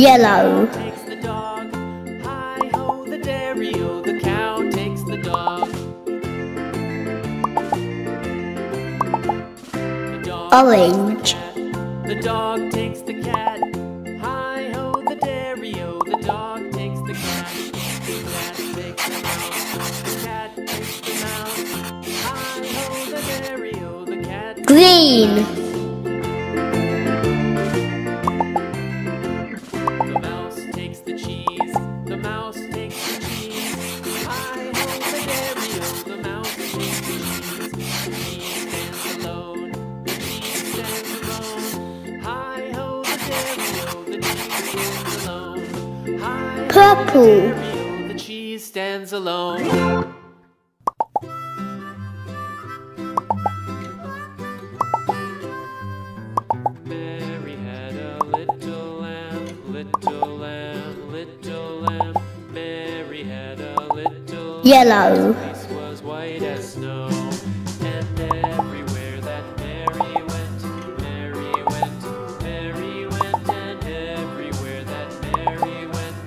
Yellow. Orange. The dog takes the cat. Hi ho, the dairy o. The dog takes the cat. The cat takes the. The cat takes the mouse. Hi ho, the dairy o. The cat. Green. purple. The cheese stands alone. Mary had a little lamb, little lamb, little lamb. Mary had a little Yellow.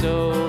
so